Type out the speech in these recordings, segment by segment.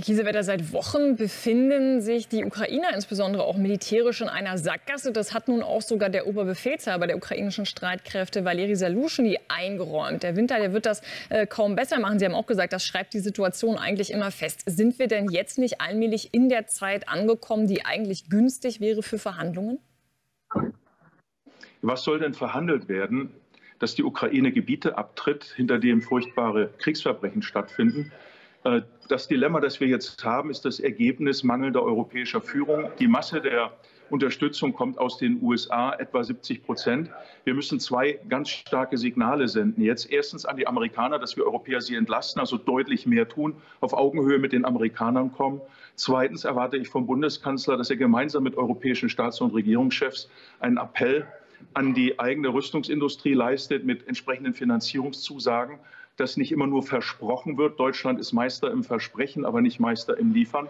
Herr Kiesewetter, seit Wochen befinden sich die Ukrainer insbesondere auch militärisch in einer Sackgasse. Das hat nun auch sogar der Oberbefehlshaber der ukrainischen Streitkräfte, Valeri Saluschny, eingeräumt. Der Winter, der wird das äh, kaum besser machen. Sie haben auch gesagt, das schreibt die Situation eigentlich immer fest. Sind wir denn jetzt nicht allmählich in der Zeit angekommen, die eigentlich günstig wäre für Verhandlungen? Was soll denn verhandelt werden? Dass die Ukraine Gebiete abtritt, hinter denen furchtbare Kriegsverbrechen stattfinden. Äh, das Dilemma, das wir jetzt haben, ist das Ergebnis mangelnder europäischer Führung. Die Masse der Unterstützung kommt aus den USA, etwa 70 Prozent. Wir müssen zwei ganz starke Signale senden. Jetzt erstens an die Amerikaner, dass wir Europäer sie entlasten, also deutlich mehr tun, auf Augenhöhe mit den Amerikanern kommen. Zweitens erwarte ich vom Bundeskanzler, dass er gemeinsam mit europäischen Staats- und Regierungschefs einen Appell an die eigene Rüstungsindustrie leistet mit entsprechenden Finanzierungszusagen, dass nicht immer nur versprochen wird. Deutschland ist Meister im Versprechen, aber nicht Meister im Liefern.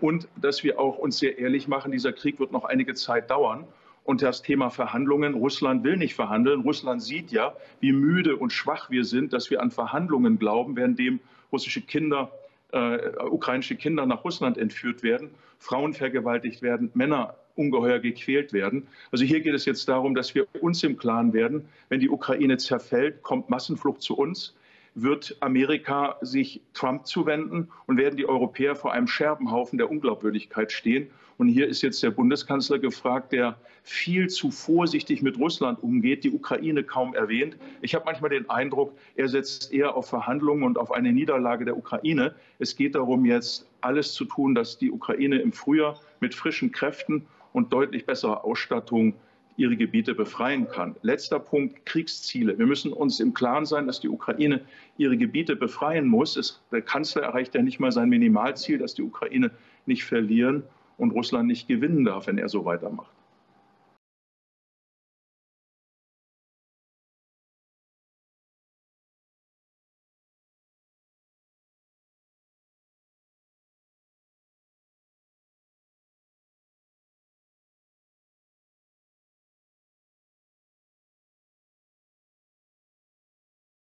Und dass wir auch uns sehr ehrlich machen, dieser Krieg wird noch einige Zeit dauern. Und das Thema Verhandlungen, Russland will nicht verhandeln. Russland sieht ja, wie müde und schwach wir sind, dass wir an Verhandlungen glauben, währenddem russische Kinder, äh, ukrainische Kinder nach Russland entführt werden, Frauen vergewaltigt werden, Männer ungeheuer gequält werden. Also hier geht es jetzt darum, dass wir uns im Klaren werden, wenn die Ukraine zerfällt, kommt Massenflucht zu uns wird Amerika sich Trump zuwenden und werden die Europäer vor einem Scherbenhaufen der Unglaubwürdigkeit stehen. Und hier ist jetzt der Bundeskanzler gefragt, der viel zu vorsichtig mit Russland umgeht, die Ukraine kaum erwähnt. Ich habe manchmal den Eindruck, er setzt eher auf Verhandlungen und auf eine Niederlage der Ukraine. Es geht darum, jetzt alles zu tun, dass die Ukraine im Frühjahr mit frischen Kräften und deutlich besserer Ausstattung ihre Gebiete befreien kann. Letzter Punkt, Kriegsziele. Wir müssen uns im Klaren sein, dass die Ukraine ihre Gebiete befreien muss. Es, der Kanzler erreicht ja nicht mal sein Minimalziel, dass die Ukraine nicht verlieren und Russland nicht gewinnen darf, wenn er so weitermacht.